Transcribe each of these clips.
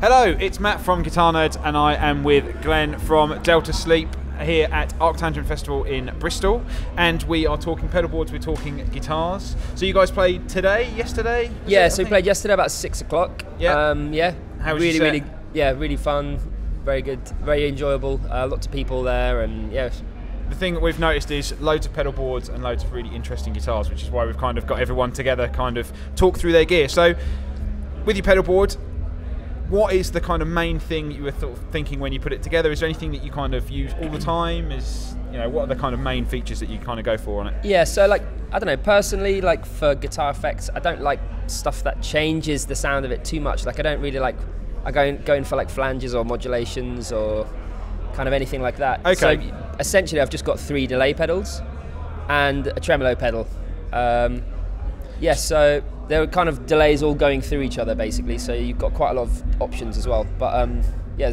Hello, it's Matt from Guitar Nerds, and I am with Glen from Delta Sleep here at ArcTanGent Festival in Bristol, and we are talking pedal boards. We're talking guitars. So you guys played today, yesterday? Yeah, it, so we played yesterday about six o'clock. Yeah. Um, yeah. How was really, really, yeah, really fun, very good, very enjoyable. Uh, lots of people there, and yeah, The thing that we've noticed is loads of pedal boards and loads of really interesting guitars, which is why we've kind of got everyone together, kind of talk through their gear. So, with your pedal board, what is the kind of main thing you were th- thinking when you put it together? Is there anything that you kind of use all the time? Is you know what are the kind of main features that you kind of go for on it? yeah. So like, I don't know, personally, like for guitar effects, I don't like stuff that changes the sound of it too much. Like, I don't really like. I go in, go in for like flanges or modulations or kind of anything like that. So Okay. essentially, I've just got three delay pedals and a tremolo pedal. Um, yeah, so there are kind of delays all going through each other basically. So you've got quite a lot of options as well. But um, yeah,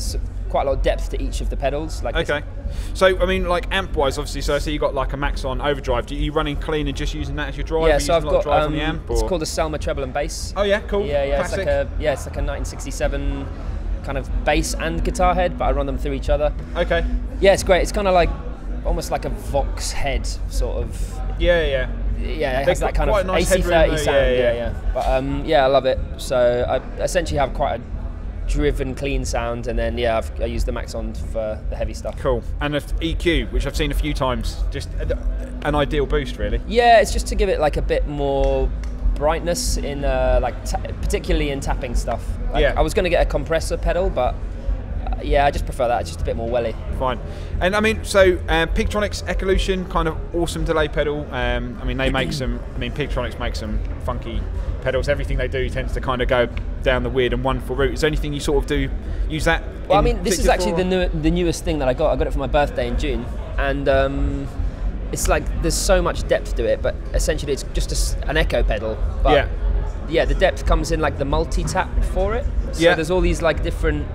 quite a lot of depth to each of the pedals. Like this- Okay. So I mean, like amp wise, obviously. So I see you got like a Maxon overdrive. Do you running clean and just using that as your drive? Yeah, so I've using a lot got um, on the amp. it's called a Selmer treble and bass. Oh yeah, cool. Yeah, yeah, Classic. it's like a yeah, it's like a 1967 kind of bass and guitar head, but I run them through each other. Okay. Yeah, it's great. It's kind of like almost like a Vox head sort of. Yeah, yeah. Yeah, it They've has that kind of nice AC30 headroom sound. yeah, Yeah, yeah. yeah. But um, yeah, I love it. So I essentially have quite a driven, clean sound, and then yeah, I've, I use the Maxon for the heavy stuff. Cool. And EQ, which I've seen a few times, just an ideal boost, really. Yeah, it's just to give it like a bit more brightness in uh, like particularly in tapping stuff. Like, Yeah. I was going to get a compressor pedal, but yeah, I just prefer that. It's just a bit more welly. Fine. And I mean, so uh, Pigtronix Echolution, kind of awesome delay pedal. Um, I mean, they make some. I mean, Pigtronics make some funky pedals. Everything they do tends to kind of go down the weird and wonderful route. Is there anything you sort of do use that? Well, I mean, this is actually the new, the newest thing that I got. I got it for my birthday in June, and um, it's like there's so much depth to it. But essentially, it's just a an echo pedal. But Yeah. yeah, the depth comes in like the multi tap for it. So Yeah. there's all these like different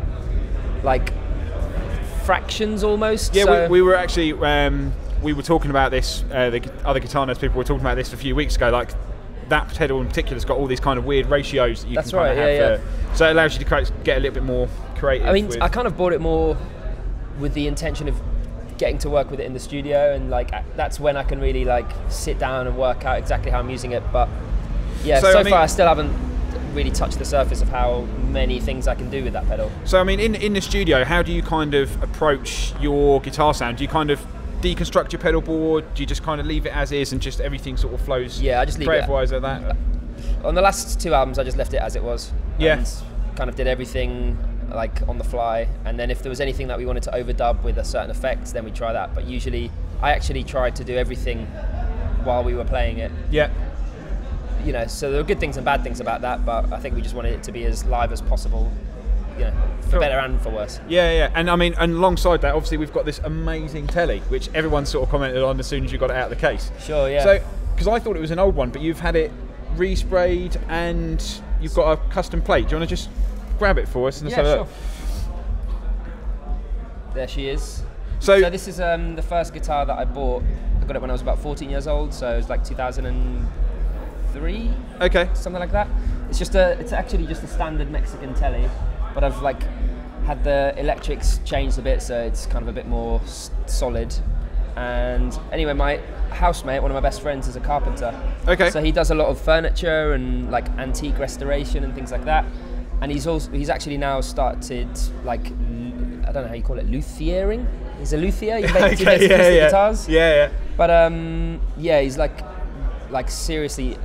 like fractions almost. Yeah, so we, we were actually um, we were talking about this. Uh, the other guitar nerds people were talking about this a few weeks ago. Like that pedal in particular's got all these kind of weird ratios that you That's can kind right, of yeah, have. For, so it allows you to get a little bit more creative. I mean, with- I kind of bought it more with the intention of getting to work with it in the studio, and like that's when I can really like sit down and work out exactly how I'm using it. But yeah, So, so, I mean- far I still haven't really touched the surface of how many things I can do with that pedal. So I mean, in in the studio, how do you kind of approach your guitar sound? Do you kind of deconstruct your pedal board? Do you just kind of leave it as is and just everything sort of flows? Yeah, I just leave it- wise like that. Uh, on the last two albums, I just left it as it was. Yeah. Kind of did everything like on the fly, and then if there was anything that we wanted to overdub with a certain effect, then we try that. But usually, I actually tried to do everything while we were playing it. Yeah. You know, so there were good things and bad things about that, but I think we just wanted it to be as live as possible, you know, for Cool. better and for worse. Yeah, yeah, and I mean, and alongside that, obviously, we've got this amazing telly, which everyone sort of commented on as soon as you got it out of the case. Sure, yeah. So, because I thought it was an old one, but you've had it resprayed and you've got a custom plate. Do you want to just grab it for us and yeah, have a sure. look? There she is. So, So this is um, the first guitar that I bought. I got it when I was about 14 years old, so it was like 2003, okay, something like that. It's just a, it's actually just a standard Mexican telly, but I've like had the electrics changed a bit, so it's kind of a bit more s- solid. And anyway, my housemate, one of my best friends, is a carpenter. Okay. So he does a lot of furniture and like antique restoration and things like that. And he's also he's actually now started like l- I don't know how you call it luthiering. He's a luthier. He makes, he makes yeah, yeah, guitars. yeah, yeah. But um, yeah, he's like, like seriously,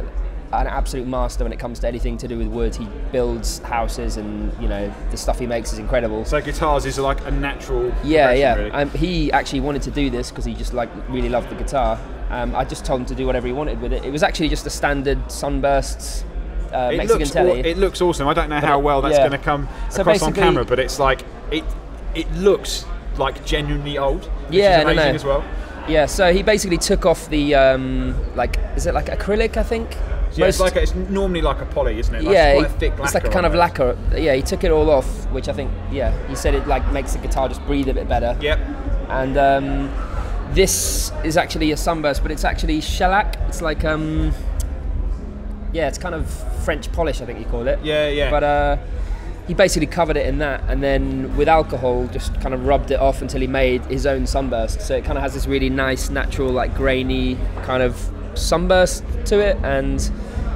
an absolute master when it comes to anything to do with wood. He builds houses, and you know the stuff he makes is incredible. So guitars is like a natural. yeah, yeah. really. Um, he actually wanted to do this because he just like really loved the guitar. Um, I just told him to do whatever he wanted with it. It was actually just a standard sunbursts uh, it Mexican looks, telly. it looks awesome. I don't know how well that's yeah. going to come So across on camera, but it's like it. It looks like genuinely old. Which Yeah, is no, amazing no. as well. Yeah, so he basically took off the um, like, is it like acrylic? I think. Yeah, it's like a, it's normally like a poly, isn't it? Like, yeah, it's quite he- a thick it's like a kind of lacquer. Yeah, he took it all off, which I think, yeah, he said it like makes the guitar just breathe a bit better. Yep. And um, this is actually a sunburst, but it's actually shellac. It's like, um, yeah, it's kind of French polish, I think you call it. Yeah, yeah. But uh, he basically covered it in that, and then with alcohol, just kind of rubbed it off until he made his own sunburst. So it kind of has this really nice, natural, like grainy kind of sunburst to it, and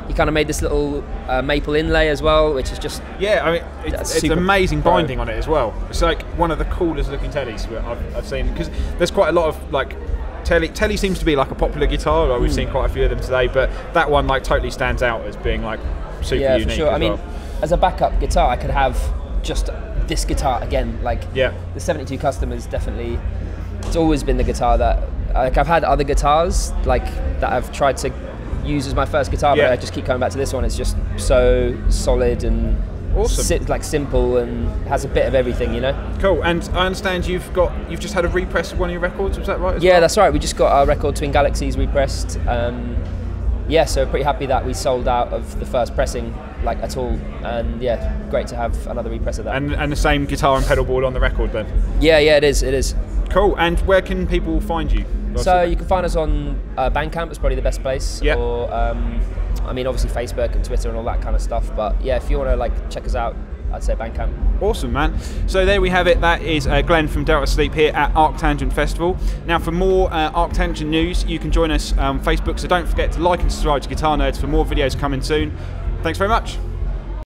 he kind of made this little uh, maple inlay as well, which is just Yeah, I mean, it's, it's amazing pro. binding on it as well. It's like one of the coolest looking tellies I've, I've seen because there's quite a lot of like telly. Telly seems to be like a popular guitar. Like Hmm. we've seen quite a few of them today, but that one like totally stands out as being like super yeah, unique. sure. I mean, well. As a backup guitar, I could have just this guitar again. Like Yeah. the 72 Custom is definitely. It's always been the guitar that like I've had other guitars like that I've tried to use as my first guitar, Yeah. but I just keep coming back to this one. It's just so solid and Awesome. si- like simple and has a bit of everything, you know. Cool. And I understand you've got you've just had a repress of one of your records. Was that right? Yeah, well? that's right. We just got our record Twin Galaxies repressed. Um, yeah, so pretty happy that we sold out of the first pressing like at all, and yeah, great to have another repress of that. And and the same guitar and pedal board on the record then. yeah, yeah, it is. It is. Cool. And where can people find you? So you can find us on uh, Bandcamp. It's probably the best place. Yeah. Or um, I mean, obviously Facebook and Twitter and all that kind of stuff. But yeah, if you want to like check us out, I'd say Bandcamp. Awesome, man. So there we have it. That is uh, Glen from Delta Sleep here at ArcTanGent Festival. Now, for more uh, ArcTanGent news, you can join us on Facebook. So don't forget to like and subscribe to Guitar Nerds for more videos coming soon. Thanks very much.